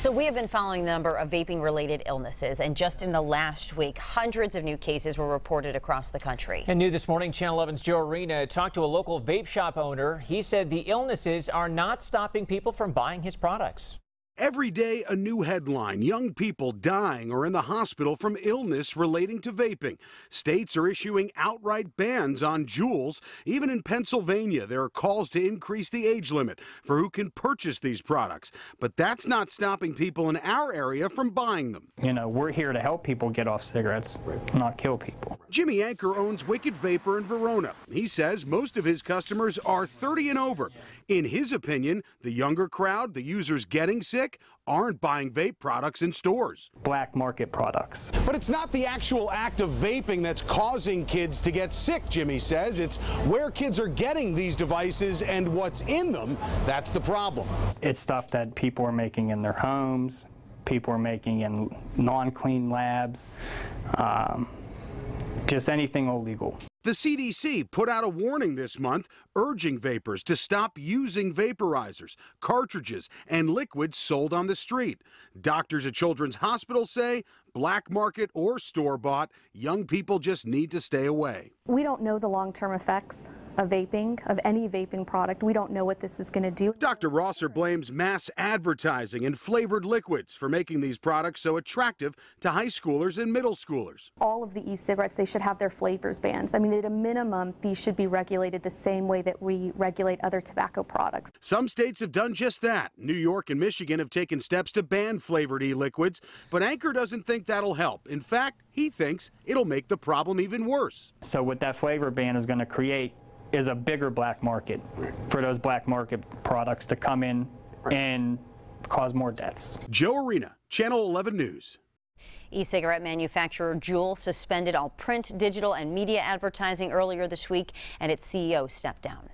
So we have been following the number of vaping related illnesses and just in the last week hundreds of new cases were reported across the country. And new this morning Channel 11's Joe Arena talked to a local vape shop owner. He said the illnesses are not stopping people from buying his products. Every day, a new headline young people dying or in the hospital from illness relating to vaping. States are issuing outright bans on Juuls. Even in Pennsylvania, there are calls to increase the age limit for who can purchase these products. But that's not stopping people in our area from buying them. You know, we're here to help people get off cigarettes, not kill people. Jimmy Anchor owns Wicked Vapor in Verona. He says most of his customers are 30 and over. In his opinion, the younger crowd, the users getting sick, aren't buying vape products in stores. Black market products. But it's not the actual act of vaping that's causing kids to get sick, Jimmy says. It's where kids are getting these devices and what's in them that's the problem. It's stuff that people are making in their homes, people are making in non-clean labs. Um, just anything illegal. The CDC put out a warning this month urging vapors to stop using vaporizers, cartridges, and liquids sold on the street. Doctors at Children's Hospital say black market or store bought, young people just need to stay away. We don't know the long term effects of vaping, of any vaping product. We don't know what this is going to do. Dr. Rosser blames mass advertising and flavored liquids for making these products so attractive to high schoolers and middle schoolers. All of the e-cigarettes, they should have their flavors banned. I mean, at a minimum, these should be regulated the same way that we regulate other tobacco products. Some states have done just that. New York and Michigan have taken steps to ban flavored e-liquids, but Anchor doesn't think that'll help. In fact, he thinks it'll make the problem even worse. So what that flavor ban is going to create is a bigger black market for those black market products to come in and cause more deaths. Joe Arena, Channel 11 News. E-cigarette manufacturer Juul suspended all print, digital, and media advertising earlier this week, and its CEO stepped down.